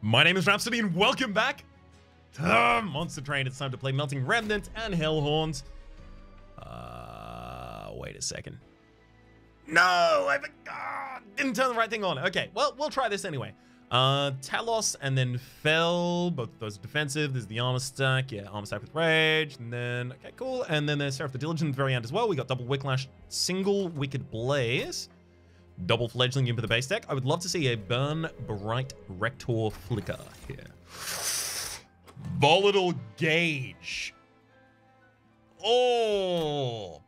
My name is Rhapsody, and welcome back to Monster Train. It's time to play Melting Remnant and Hellhorns. Uh, wait a second. No, I. Didn't turn the right thing on. Okay, well, we'll try this anyway. Uh, Talos and then Fell. Both those defensive. There's the armor stack. Yeah, armor stack with Rage. And then, okay, cool. And then there's Seraph the Diligent the very end as well. We got double Wicklash, single Wicked Blaze. Double fledgling into the base deck. I would love to see a Burn Bright Rector Flicker here. Volatile Gauge. Oh,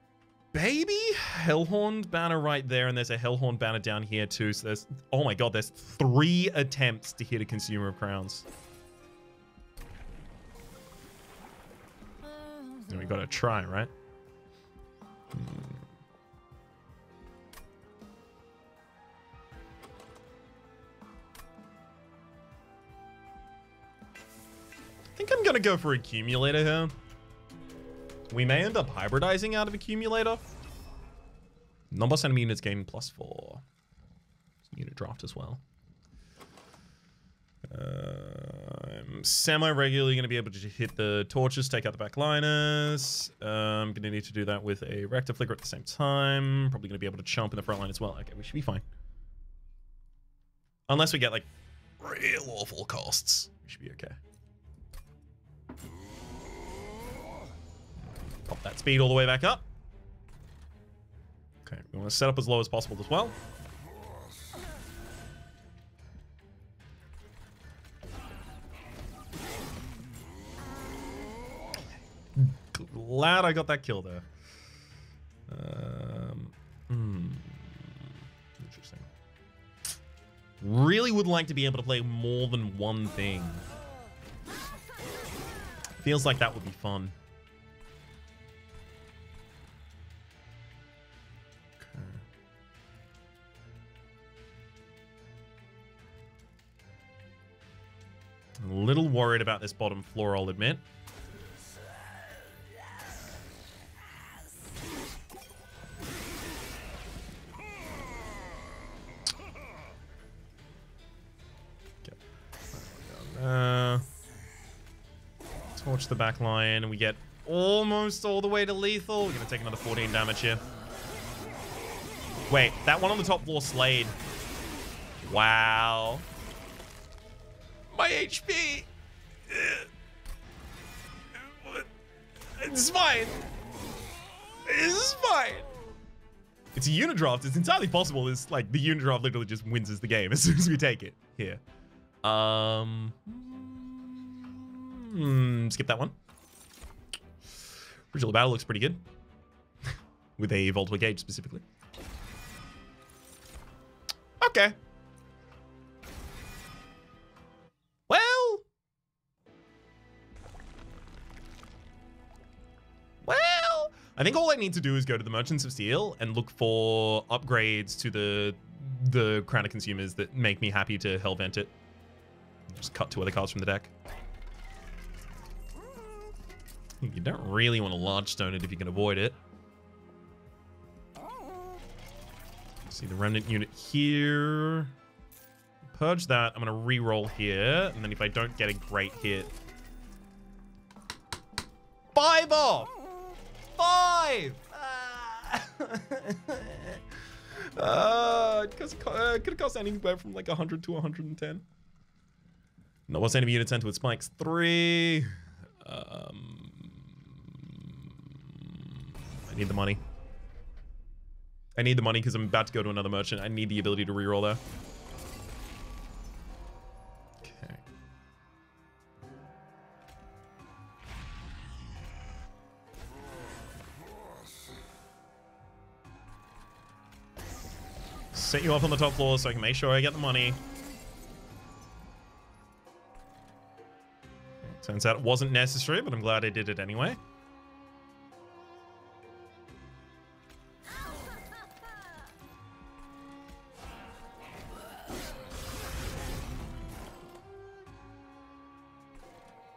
baby. Hellhorn banner right there, and there's a Hellhorn banner down here too. So there's, oh my god, there's three attempts to hit a Consumer of Crowns. And we gotta try, right? Hmm. Think I'm gonna go for Accumulator here. We may end up hybridizing out of Accumulator. Non-boss enemy units gain plus four. Unit draft as well. Uh, I'm semi-regularly going to be able to hit the torches, take out the backliners. Uh, I'm going to need to do that with a Rector Flicker at the same time. Probably going to be able to chomp in the front line as well. Okay, we should be fine. Unless we get, like, real awful costs. We should be okay. Pop that speed all the way back up. Okay, we want to set up as low as possible as well. Glad I got that kill there. Um, hmm. Interesting. Really would like to be able to play more than one thing. Feels like that would be fun. A little worried about this bottom floor, I'll admit. Uh, torch the back line, and we get almost all the way to lethal. We're going to take another 14 damage here. Wait, that one on the top floor slayed. Wow. My HP. It's fine. It's fine. It's a unit draft. It's entirely possible. It's like the unit draft literally just wins us the game as soon as we take it here. Um, hmm, skip that one. Original battle looks pretty good. With a Volta Gauge specifically. Okay. I think all I need to do is go to the Merchants of Steel and look for upgrades to the the crown of consumers that make me happy to hellbent it. Just cut two other cards from the deck. You don't really want to large stone it if you can avoid it. See the remnant unit here. Purge that. I'm going to re-roll here. And then if I don't get a great hit... Five off! Five! Ah. uh, it could have cost anywhere from like 100 to 110. No, what's enemy unit 10 with spikes? Three. Um, I need the money. I need the money because I'm about to go to another merchant. I need the ability to reroll there. Set you up on the top floor so I can make sure I get the money. Turns out it wasn't necessary, but I'm glad I did it anyway.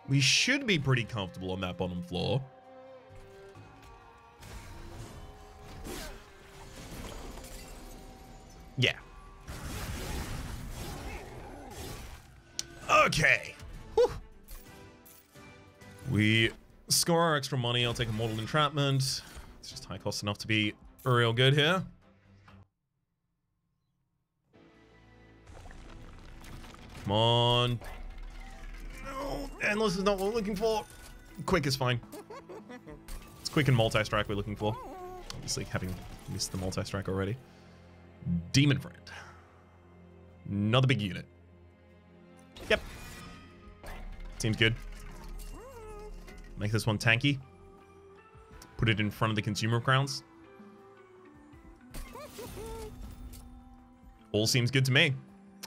We should be pretty comfortable on that bottom floor. Extra money. I'll take a Mortal Entrapment. It's just high cost enough to be real good here. Come on. No, endless is not what we're looking for. Quick is fine. It's quick and multi-strike we're looking for. Obviously, having missed the multi-strike already. Demon Friend. Another big unit. Yep. Seems good. Make this one tanky. Put it in front of the consumer crowns. All seems good to me.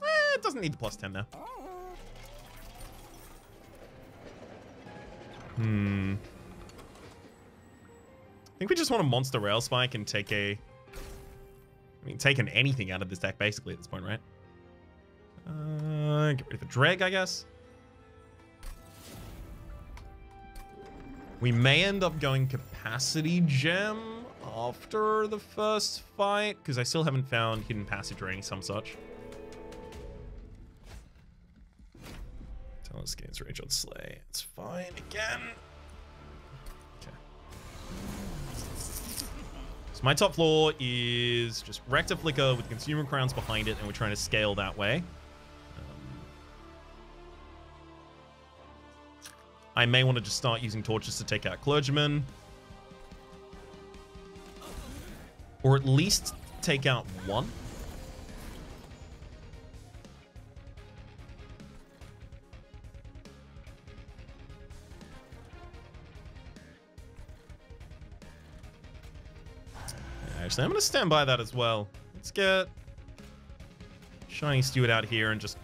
Eh, it doesn't need the plus 10 there. Hmm. I think we just want a monster rail spike and take a... I mean, taking anything out of this deck basically at this point, right? Uh, get rid of the drag, I guess. We may end up going capacity gem after the first fight, because I still haven't found hidden passage or any some such. Talos gains rage on Slay. It's fine again. Okay. So my top floor is just Rector Flicker with Consumer Crowns behind it, and we're trying to scale that way. I may want to just start using torches to take out clergymen. Or at least take out one. Actually, I'm going to stand by that as well. Let's get Shiny Steward out here and just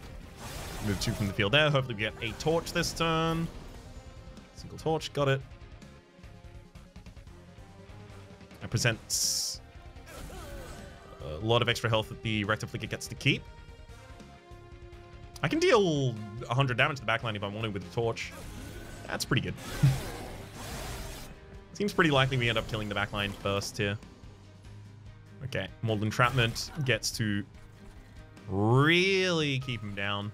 move two from the field there. Hopefully we get a torch this turn. Single torch, got it. That presents a lot of extra health that the Rector Flicker gets to keep. I can deal 100 damage to the backline if I wanted with the torch. That's pretty good. Seems pretty likely we end up killing the backline first here. Okay, Mortal Entrapment gets to really keep him down.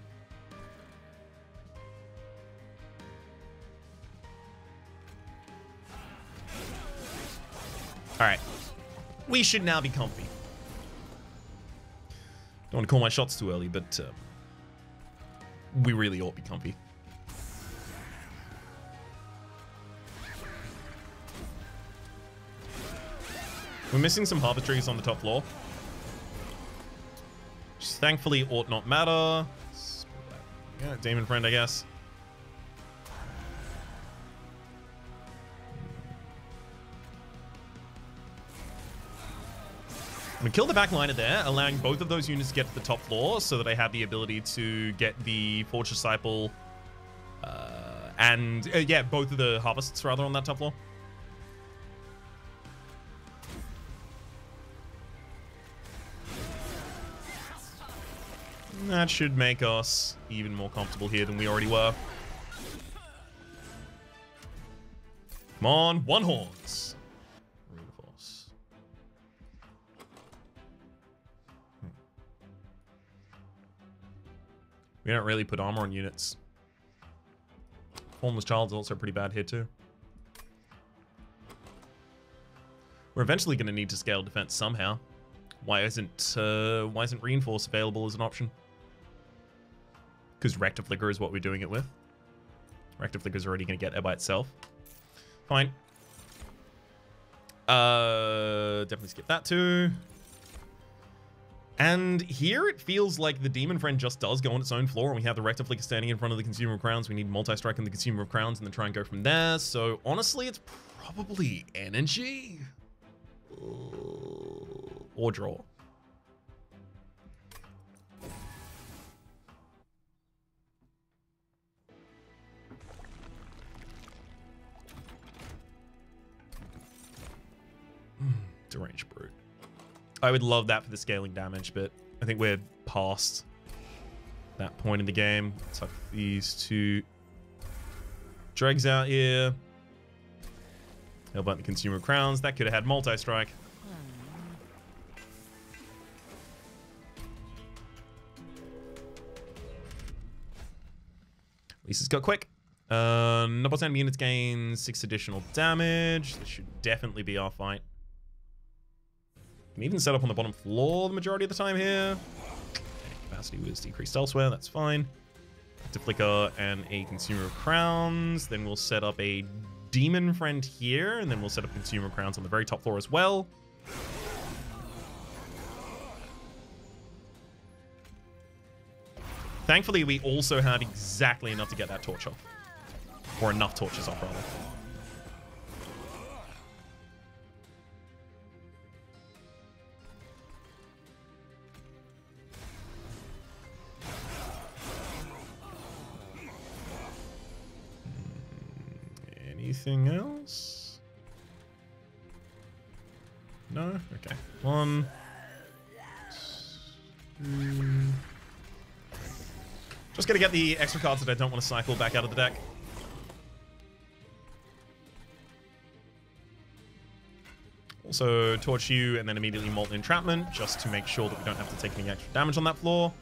All right. We should now be comfy. Don't want to call my shots too early, but uh, we really ought to be comfy. We're missing some harbor trees on the top floor. Which thankfully ought not matter. Yeah, Demon Friend, I guess. We kill the back liner there, allowing both of those units to get to the top floor so that I have the ability to get the Forge Disciple uh, and, uh, yeah, both of the Harvests, rather, on that top floor. That should make us even more comfortable here than we already were. Come on, one horns. We don't really put armor on units. Formless Child's also pretty bad here too. We're eventually going to need to scale defense somehow. Why isn't uh, why isn't reinforce available as an option? Because Rector Flicker is what we're doing it with. Rector Flicker is already going to get there by itself. Fine. Uh, definitely skip that too. And here it feels like the Demon Friend just does go on its own floor, and we have the Rector Flicker standing in front of the Consumer of Crowns. We need multi-strike in the Consumer of Crowns and then try and go from there. So honestly, it's probably energy or draw. Hmm, deranged brute. I would love that for the scaling damage, but I think we're past that point in the game. Tuck these two dregs out here. Hellbent the consumer crowns. That could have had multi-strike. it's got quick. Uh, Noble enemy units gain 6 additional damage. This should definitely be our fight. Can even set up on the bottom floor the majority of the time here. Capacity was decreased elsewhere, that's fine. To flicker and a consumer of crowns. Then we'll set up a demon friend here, and then we'll set up consumer crowns on the very top floor as well. Thankfully, we also had exactly enough to get that torch off. Or enough torches off, rather. Anything else? No? Okay. One. Two. Just gonna get the extra cards that I don't want to cycle back out of the deck. Also, torch you and then immediately Molten Entrapment, just to make sure that we don't have to take any extra damage on that floor.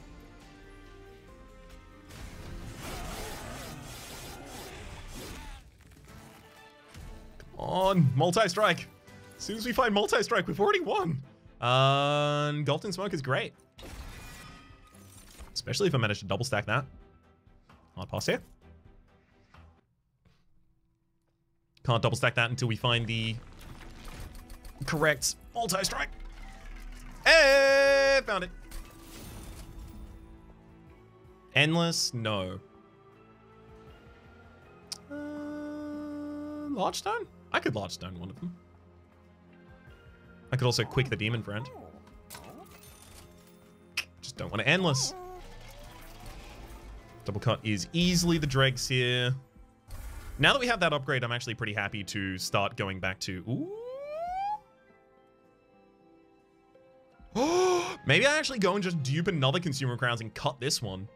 Come on, multi-strike. As soon as we find multi-strike, we've already won. Uh, Engulfed in Smoke is great. Especially if I manage to double stack that. Hard pass here. Can't double stack that until we find the correct multi-strike. Hey, found it. Endless? No. Uh, large stone? I could large stone one of them. I could also quick the demon friend. Just don't want to endless. Double cut is easily the dregs here. Now that we have that upgrade, I'm actually pretty happy to start going back to... Ooh. Maybe I actually go and just dupe another Consumer Crowns and cut this one.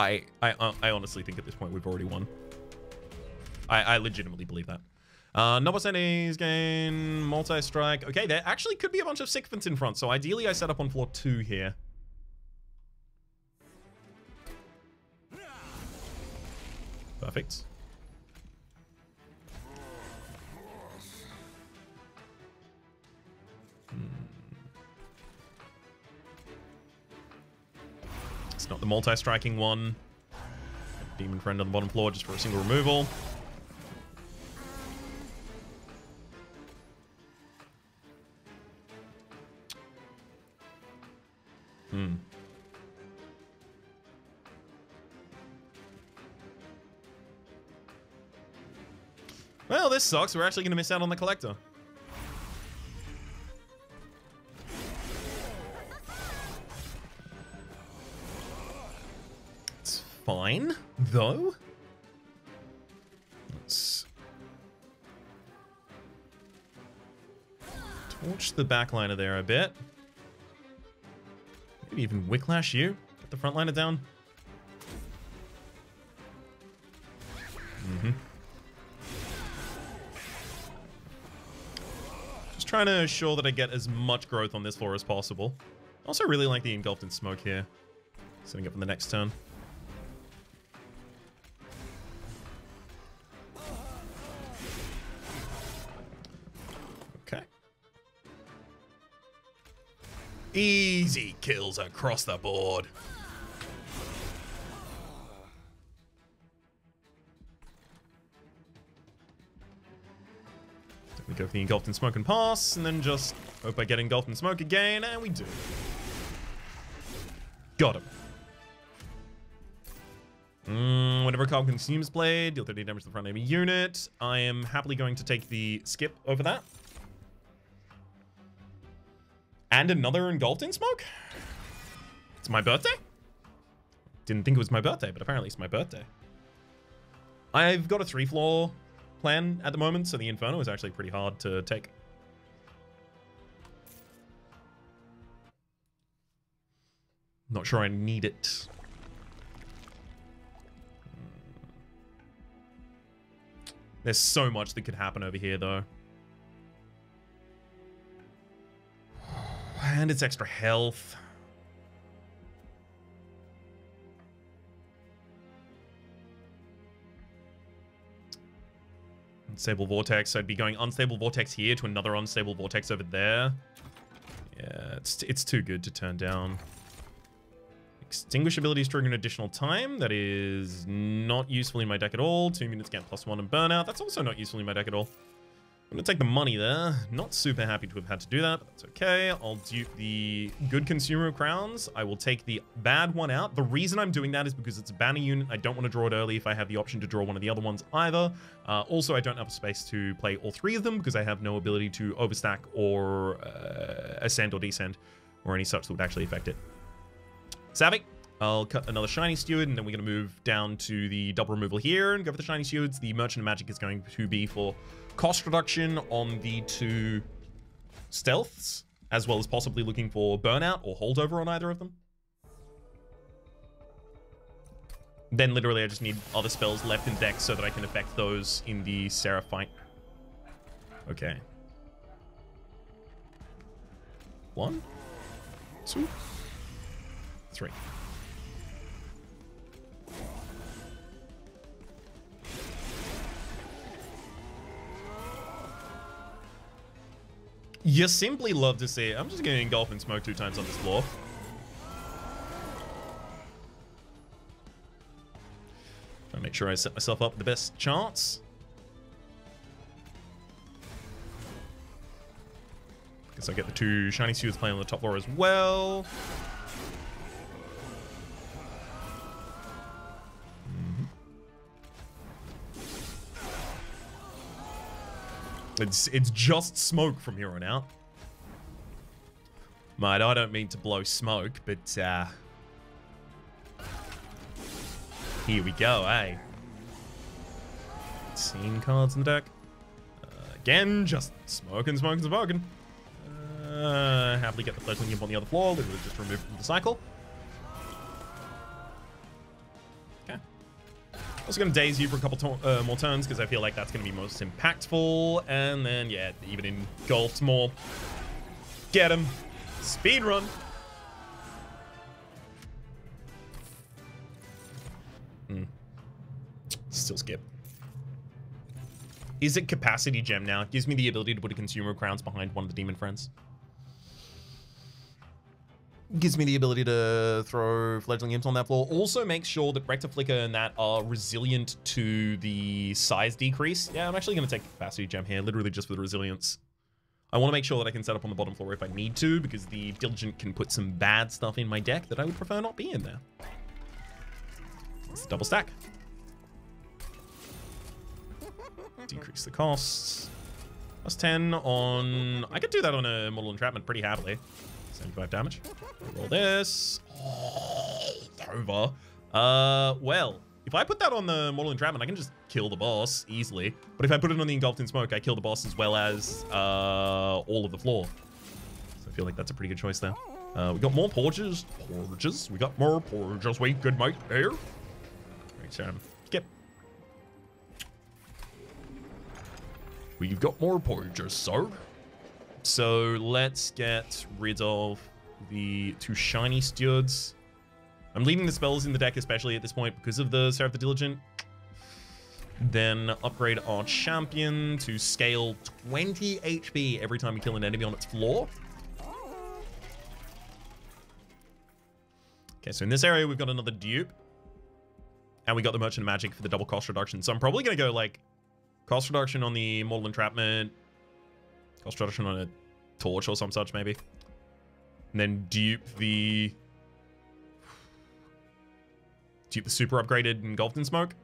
I, I, I honestly think at this point we've already won. I, I legitimately believe that. Uh, Noble Sendes gain multi-strike. Okay, there actually could be a bunch of Sycophants in front, so ideally I set up on floor two here. Perfect. Multi-striking one. Demon friend on the bottom floor just for a single removal. Hmm. Well, this sucks. We're actually going to miss out on the collector. Fine, though. Let's torch the backliner there a bit. Maybe even Wicklash you. Put the frontliner down. Mm-hmm. Just trying to ensure that I get as much growth on this floor as possible. Also really like the engulfed in smoke here. Setting up for the next turn. Easy kills across the board. We go for the engulfed in smoke and pass, and then just hope I get engulfed in smoke again, and we do. Got him. Mm, whenever a card consumes blade, deal 30 damage to the front enemy unit. I am happily going to take the skip over that. And another engulfed in smoke? It's my birthday? Didn't think it was my birthday, but apparently it's my birthday. I've got a three floor plan at the moment, so the Inferno is actually pretty hard to take. Not sure I need it. There's so much that could happen over here, though. And it's extra health. Unstable Vortex. So I'd be going Unstable Vortex here to another Unstable Vortex over there. Yeah, it's, it's too good to turn down. Extinguish abilities during an additional time. That is not useful in my deck at all. Two minutes get plus one and burnout. That's also not useful in my deck at all. I'm going to take the money there. Not super happy to have had to do that, but that's okay. I'll dupe the good consumer crowns. I will take the bad one out. The reason I'm doing that is because it's a banner unit. I don't want to draw it early if I have the option to draw one of the other ones either. Uh, also, I don't have space to play all three of them because I have no ability to overstack or uh, ascend or descend or any such that would actually affect it. Savvy. I'll cut another Shiny Steward, and then we're going to move down to the double removal here and go for the Shiny Stewards. The Merchant of Magic is going to be for cost reduction on the two stealths, as well as possibly looking for burnout or holdover on either of them. Then literally I just need other spells left in deck so that I can affect those in the Seraphite. Okay. One, two, three. You simply love to see it. I'm just going to engulf and smoke two times on this floor. Trying to make sure I set myself up the best chance. Guess I get the two shiny suits playing on the top floor as well. It's it's just smoke from here on out. Mate, I don't mean to blow smoke, but uh here we go, eh? Scene cards in the deck. Uh, again, just smoking, smoking, smoking. Uh, happily get the fledgling imp on the other floor, literally just removed from the cycle. Also going to daze you for a couple uh, more turns because I feel like that's going to be most impactful. And then, yeah, even engulfed more. Get him. Speed run. Hmm. Still skip. Is it capacity gem now? It gives me the ability to put a consumer crowns behind one of the demon friends gives me the ability to throw fledgling imps on that floor. Also makes sure that Rector Flicker and that are resilient to the size decrease. Yeah, I'm actually going to take capacity gem here, literally just for the resilience. I want to make sure that I can set up on the bottom floor if I need to, because the Diligent can put some bad stuff in my deck that I would prefer not be in there. It's double stack. Decrease the costs. Plus 10 on... I could do that on a Mortal Entrapment pretty happily. 75 damage. Roll this. Oh, over. Uh, well, if I put that on the Mortal Entrapment, I can just kill the boss easily. But if I put it on the Engulfed in Smoke, I kill the boss as well as uh, all of the floor. So I feel like that's a pretty good choice there. Uh, we got more porches. Porches. We got more porches. Wait, good mate. Here. Right, Sam. skip. We've got more porches, sir. So let's get rid of the two shiny stewards. I'm leaving the spells in the deck, especially at this point, because of the Seraph the Diligent. Then upgrade our champion to scale 20 HP every time we kill an enemy on its floor. Okay, so in this area, we've got another dupe. And we got the Merchant Magic for the double cost reduction. So I'm probably going to go, like, cost reduction on the Mortal Entrapment, Cost reduction on a torch or some such, maybe. And then dupe the... Dupe the super upgraded engulfed in smoke.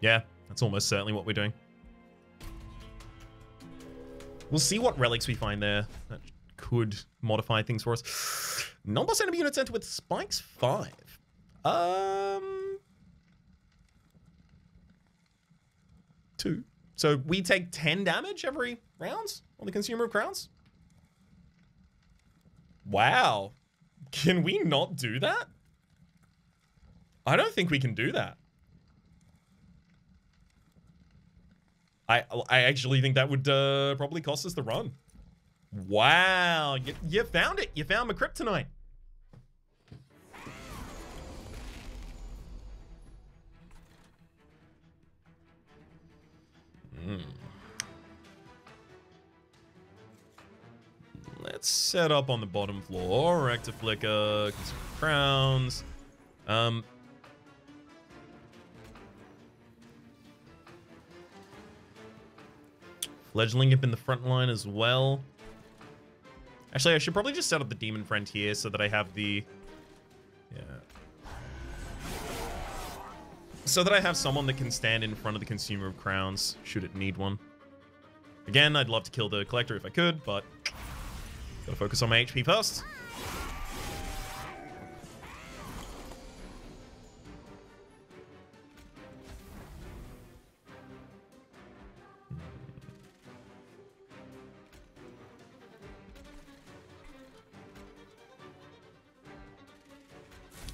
Yeah, that's almost certainly what we're doing. We'll see what relics we find there that could modify things for us. Non-boss enemy units enter with spikes 5. Um, two. So we take 10 damage every rounds on the consumer of crowns? Wow. Can we not do that? I don't think we can do that. I I actually think that would uh, probably cost us the run. Wow, you, you found it. You found my kryptonite. Let's set up on the bottom floor. Rector Flicker, crowns. Um, Fledgling up in the front line as well. Actually, I should probably just set up the Demon Friend here so that I have the... Yeah. So that I have someone that can stand in front of the Consumer of Crowns, should it need one. Again, I'd love to kill the Collector if I could, but... Gotta focus on my HP first.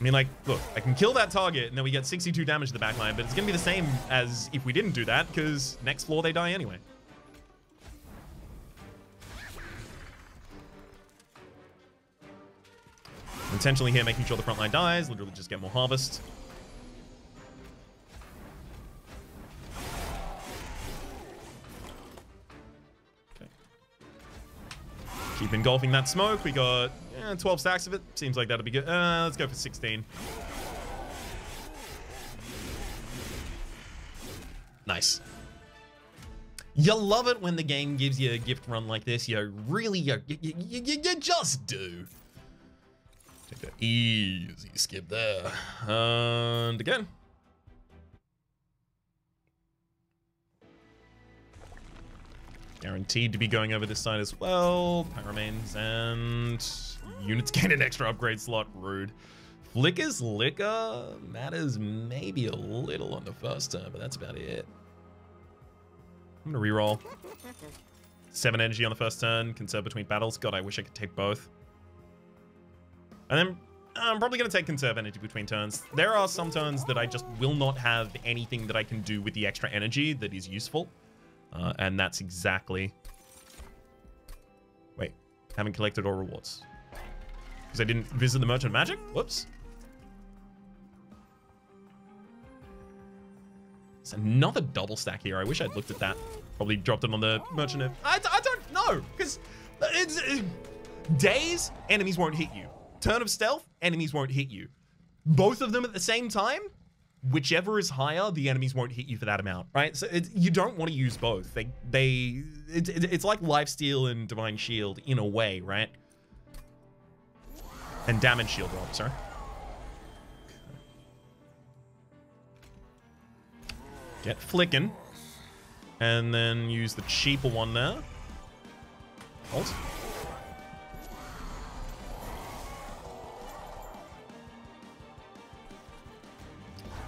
I mean, like, look, I can kill that target, and then we get 62 damage to the backline, but it's going to be the same as if we didn't do that, because next floor they die anyway. Intentionally here, making sure the front line dies, literally just get more harvest. Okay. Keep engulfing that smoke. We got Eh, 12 stacks of it. Seems like that'll be good. Uh, let's go for 16. Nice. You love it when the game gives you a gift run like this. You really, you, you, you, you just do. Take that easy skip there. And again. Guaranteed to be going over this side as well. Power Paramains and units gain an extra upgrade slot. Rude. Flicker's Liquor matters maybe a little on the first turn, but that's about it. I'm gonna reroll. Seven energy on the first turn. Conserve between battles. God, I wish I could take both. And then I'm probably going to take conserve energy between turns. There are some turns that I just will not have anything that I can do with the extra energy that is useful. Uh, and that's exactly... Wait, haven't collected all rewards. Because I didn't visit the Merchant Magic? Whoops. It's another double stack here. I wish I'd looked at that. Probably dropped it on the Merchant. I, I don't know. Because it's, it, days, enemies won't hit you. Turn of stealth, enemies won't hit you. Both of them at the same time, whichever is higher, the enemies won't hit you for that amount, right? So you don't want to use both. They, they, it, it, it's like Lifesteal and Divine Shield in a way, right? And damage shield roll, sorry. Get flicking. And then use the cheaper one there. Hold.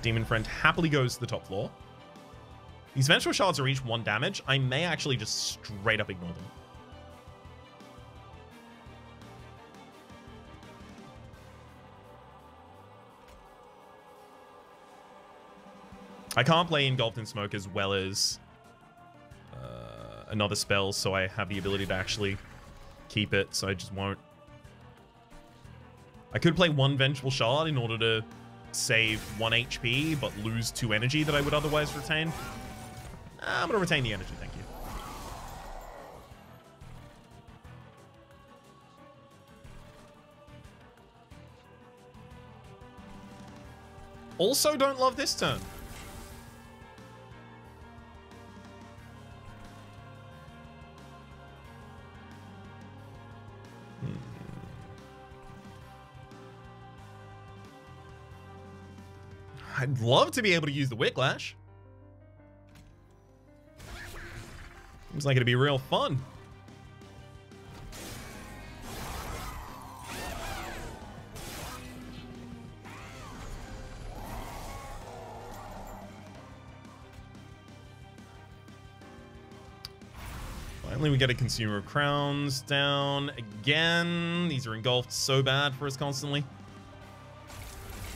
Demon Friend happily goes to the top floor. These Vengeful Shards are each one damage. I may actually just straight up ignore them. I can't play Engulfed in Smoke as well as uh, another spell, so I have the ability to actually keep it, so I just won't. I could play one Vengeful Shard in order to save 1 HP, but lose 2 energy that I would otherwise retain. Uh, I'm going to retain the energy, thank you. Also don't love this turn. I'd love to be able to use the Whiplash. Seems like it'd be real fun. Finally, we get a Consumer of Crowns down again. These are engulfed so bad for us constantly.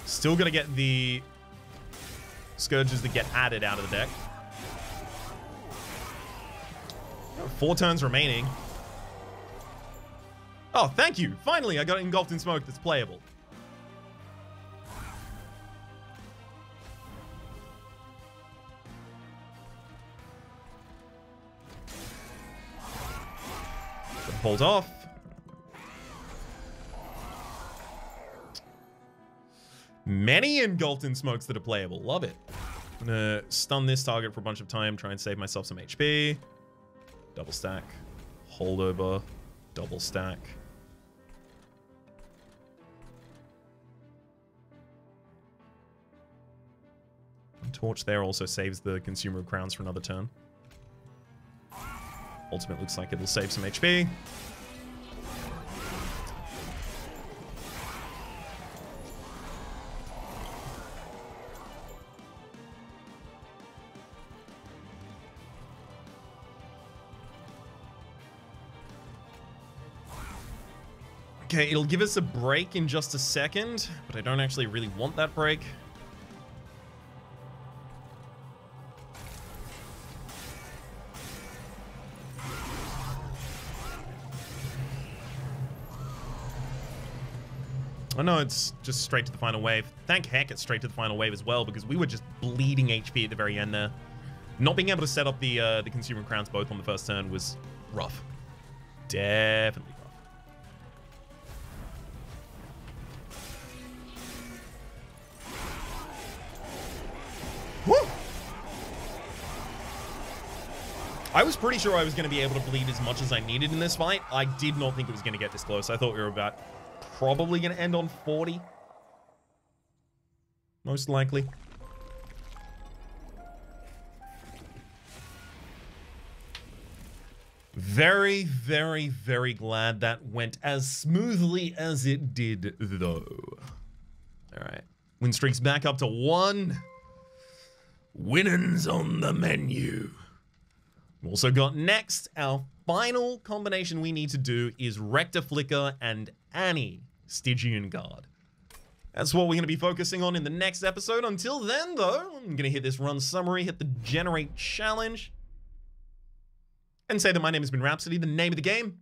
Still gonna get the Scourges that get added out of the deck. Four turns remaining. Oh, thank you. Finally, I got engulfed in smoke that's playable. Hold off. Many engulfed in smokes that are playable. Love it. I'm gonna stun this target for a bunch of time, try and save myself some HP. Double stack. Holdover. Double stack. Torch there also saves the consumer of crowns for another turn. Ultimate looks like it'll save some HP. Okay, it'll give us a break in just a second, but I don't actually really want that break. Oh no, it's just straight to the final wave. Thank heck it's straight to the final wave as well, because we were just bleeding HP at the very end there. Not being able to set up the uh, the consumer crowns both on the first turn was rough. Definitely pretty sure I was going to be able to bleed as much as I needed in this fight. I did not think it was going to get this close. I thought we were about probably going to end on 40. Most likely. Very, very, very glad that went as smoothly as it did, though. All right. Win streak's back up to one. Winnings on the menu. We've also got next, our final combination we need to do is Rector Flicker and Annie Stygian Guard. That's what we're going to be focusing on in the next episode. Until then, though, I'm going to hit this run summary, hit the generate challenge, and say that my name has been Rhapsody. The name of the game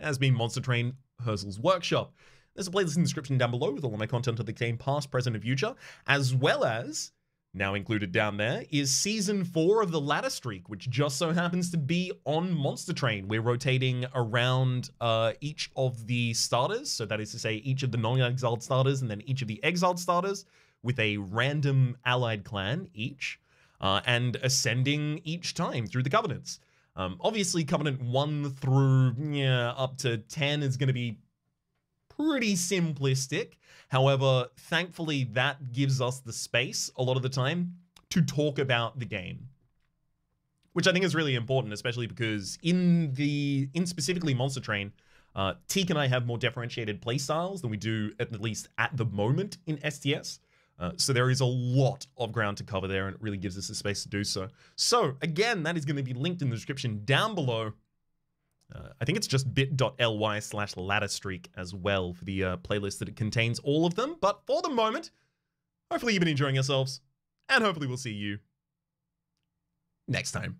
has been Monster Train Herzal's Workshop. There's a playlist in the description down below with all of my content of the game, past, present, and future, as well as now included down there is season four of the ladder streak, which just so happens to be on Monster Train. We're rotating around uh, each of the starters, so that is to say, each of the non-exiled starters and then each of the exiled starters with a random allied clan each, uh, and ascending each time through the covenants. Um, obviously, Covenant 1 through yeah, up to 10 is going to be pretty simplistic. However, thankfully, that gives us the space a lot of the time to talk about the game. Which I think is really important, especially because in the in specifically Monster Train, uh, Teak and I have more differentiated playstyles than we do at least at the moment in STS. Uh, so there is a lot of ground to cover there, and it really gives us the space to do so. So again, that is going to be linked in the description down below. Uh, I think it's just bit.ly slash ladder streak as well for the uh, playlist that it contains all of them. But for the moment, hopefully you've been enjoying yourselves, and hopefully we'll see you next time.